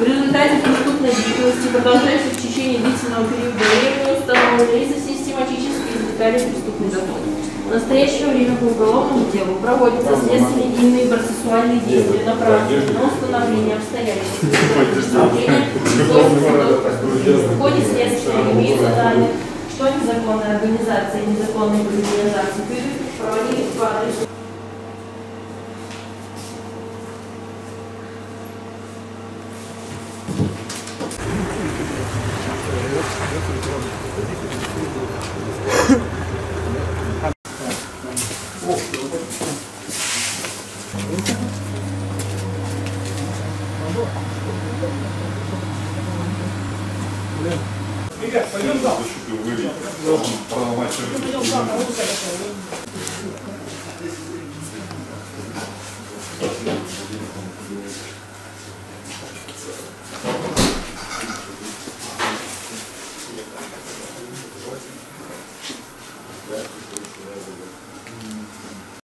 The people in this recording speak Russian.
В результате преступной деятельности, продолжающейся в течение длительного периода времени, установлены лица систематически избегали преступный доход. В настоящее время по уголовному делу проводятся следственные и процессуальные действия, направленные на установление обстоятельств. Преступления, в ходе следствия имеются данные, что незаконная организация и незаконные организации проводились по адресу Ребят, пойдем завтра. that.